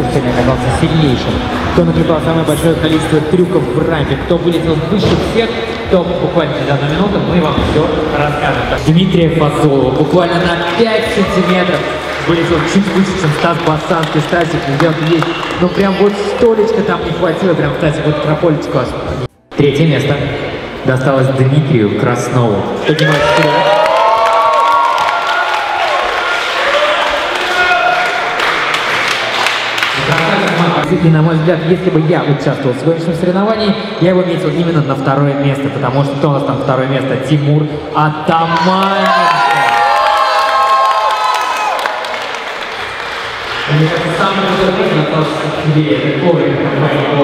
сегодня оказался сильнейшим. Кто накрепал самое большое количество трюков в рампе, кто вылетел выше всех, то буквально через одну минуту мы вам все расскажем. Дмитрия Фасолова буквально на 5 сантиметров вылетел чуть выше, чем Стас Басанский. Стасик, он есть? Ну прям вот столечко там не хватило, прям, Стасик, вот про полечку. Третье место досталось Дмитрию Краснову. Поднимайте вперед. И, на мой взгляд, если бы я участвовал в сегодняшнем соревновании, я бы метил именно на второе место, потому что кто у нас там второе место? Тимур Атаманенко.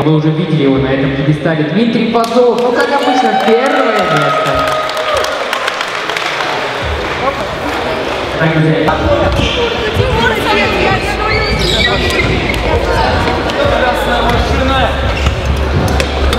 Вы уже видели его на этом пьедестале. Дмитрий Фазов, ну как обычно, первое место. Так, друзья,